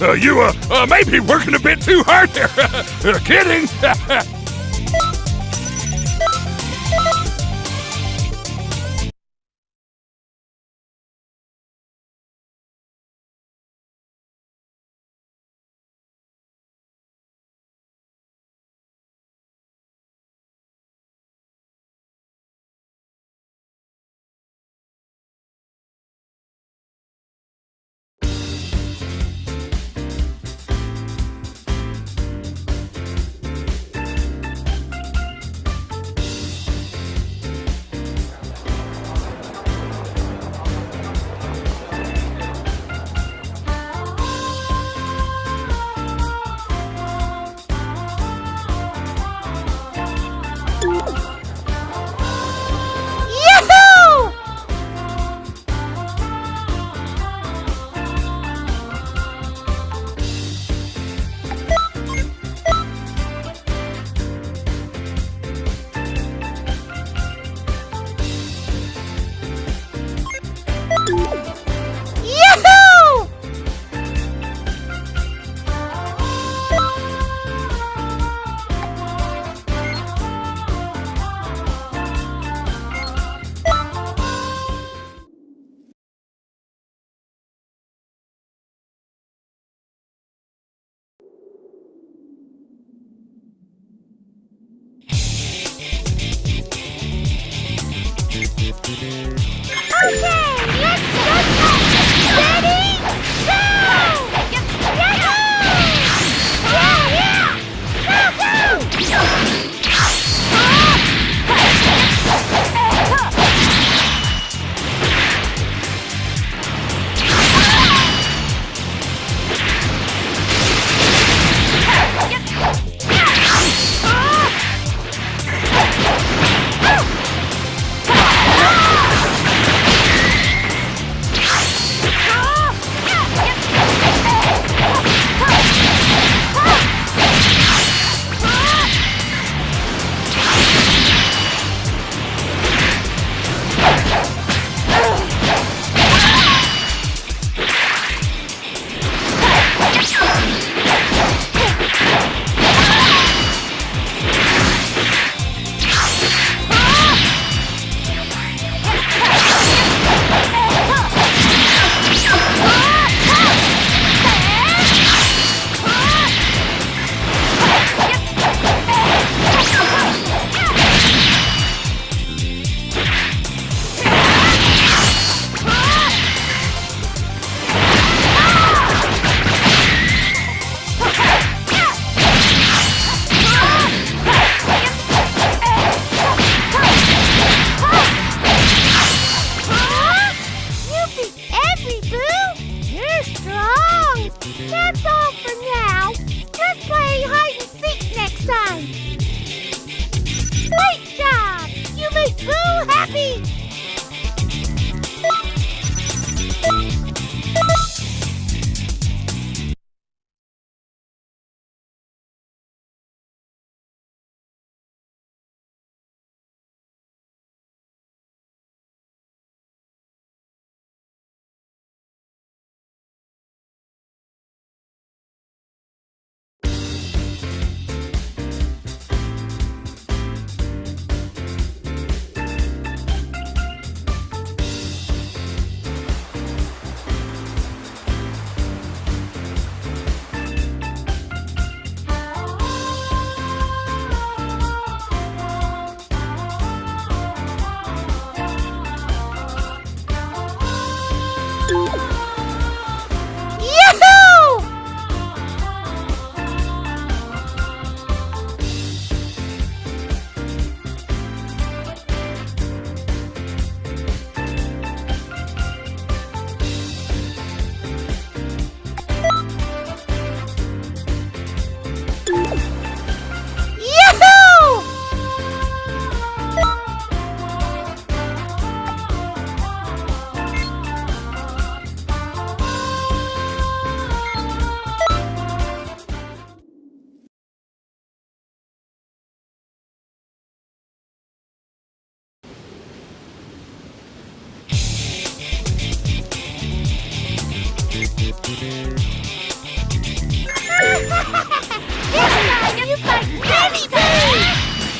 Uh, you uh, uh, may be working a bit too hard there. kidding!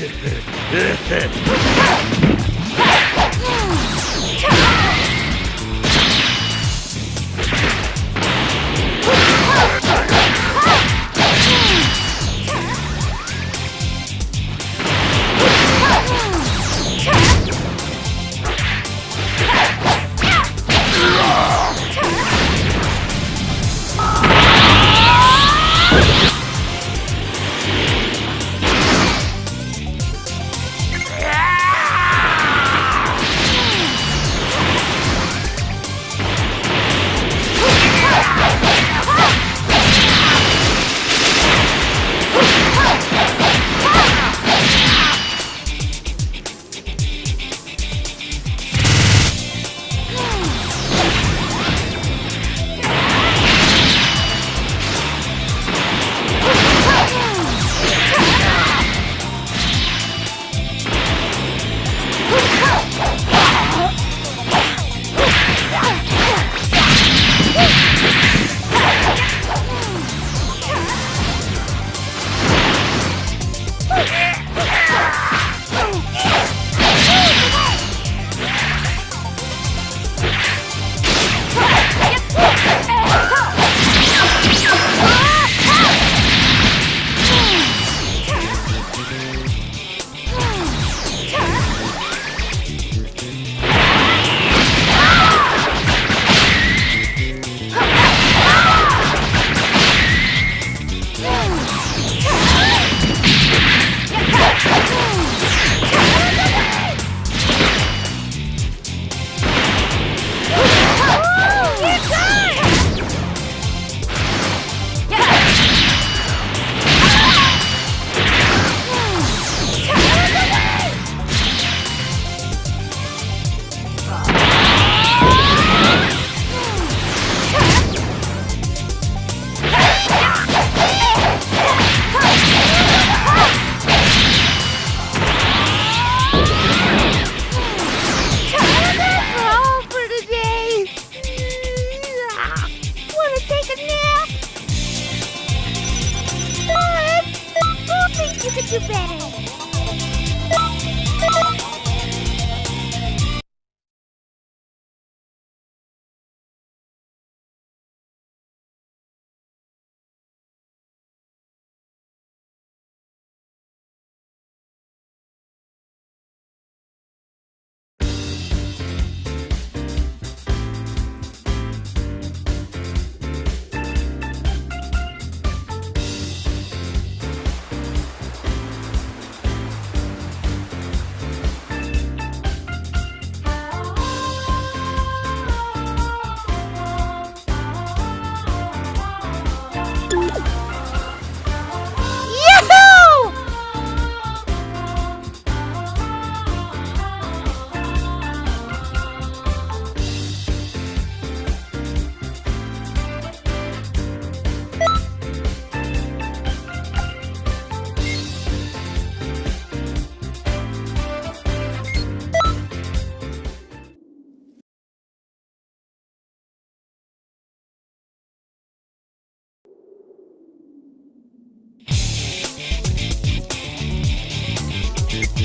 That's all for today. Wanna take a nap? What? Who thinks you could do better? Yahoo!